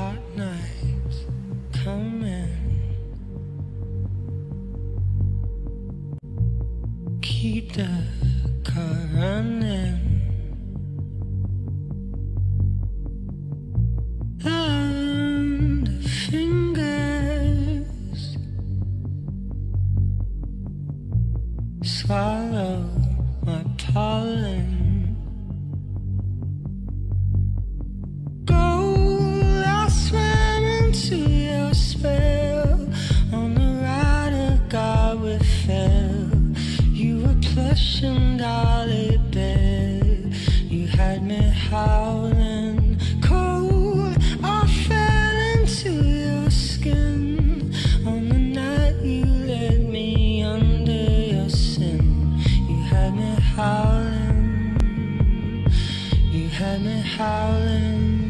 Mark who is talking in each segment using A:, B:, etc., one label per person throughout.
A: hot nights coming. Keep the car running. And fingers swallow And dolly bed. You had me howling cold. I fell into your skin. On the night you led me under your sin. You had me howling. You had me howling.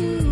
A: Ooh.